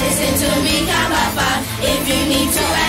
Listen to me, come by. Uh, if you need to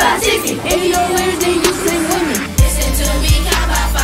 If you don't you sing with me. Listen to me, how about